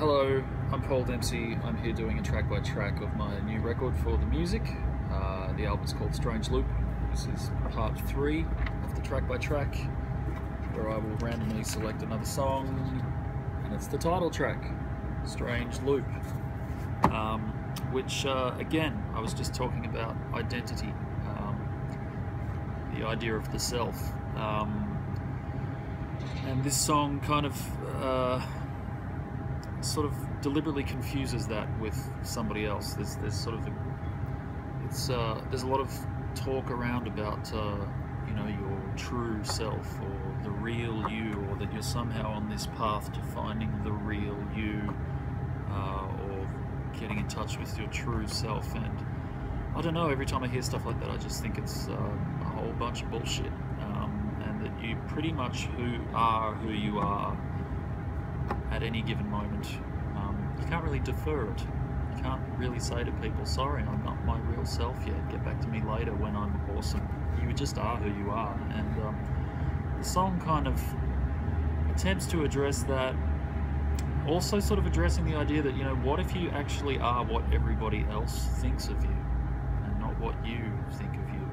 Hello, I'm Paul Dempsey. I'm here doing a track by track of my new record for the music. Uh, the album's called Strange Loop. This is part three of the track by track, where I will randomly select another song, and it's the title track, Strange Loop. Um, which, uh, again, I was just talking about identity, um, the idea of the self. Um, and this song kind of uh, sort of deliberately confuses that with somebody else. There's there's sort of a, it's uh, there's a lot of talk around about uh, you know your true self or the real you, or that you're somehow on this path to finding the real you, uh, or getting in touch with your true self. And I don't know. Every time I hear stuff like that, I just think it's uh, a whole bunch of bullshit. Um, and that you pretty much who are who you are at any given moment. Um, you can't really defer it. You can't really say to people, sorry, I'm not my real self yet. Get back to me later when I'm awesome. You just are who you are. And um, the song kind of attempts to address that. Also, sort of addressing the idea that, you know, what if you actually are what everybody else thinks of you and not what you think of you?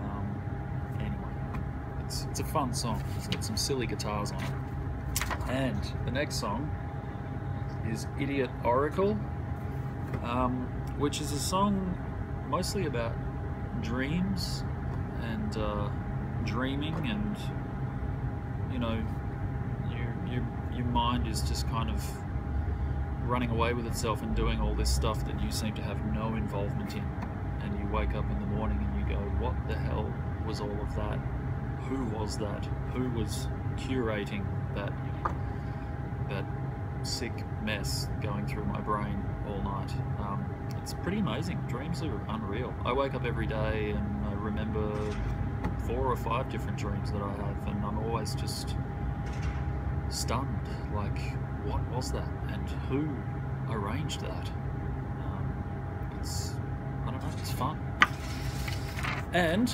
Um, anyway, it's, it's a fun song. It's got some silly guitars on it. And the next song is Idiot Oracle, um, which is a song mostly about dreams and uh, dreaming, and you know, your, your, your mind is just kind of running away with itself and doing all this stuff that you seem to have no involvement in. And you wake up in the morning and you go, What the hell was all of that? Who was that? Who was curating that that sick mess going through my brain all night. Um, it's pretty amazing. Dreams are unreal. I wake up every day and I remember four or five different dreams that I have, and I'm always just stunned. Like, what was that? And who arranged that? Um, it's, I don't know, it's fun. And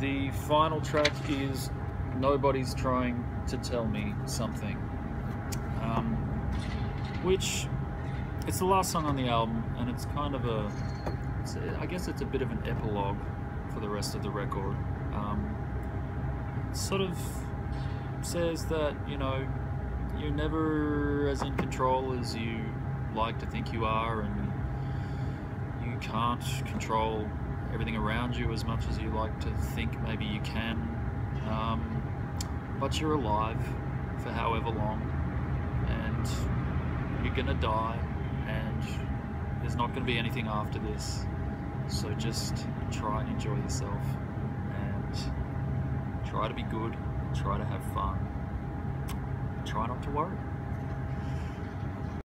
the final track is Nobody's Trying to Tell Me Something. Um, which it's the last song on the album, and it's kind of a, I guess it's a bit of an epilogue for the rest of the record. Um, sort of says that you know you're never as in control as you like to think you are, and you can't control everything around you as much as you like to think maybe you can. Um, but you're alive for however long, and you're gonna die, and there's not gonna be anything after this. So just try and enjoy yourself, and try to be good, try to have fun, try not to worry.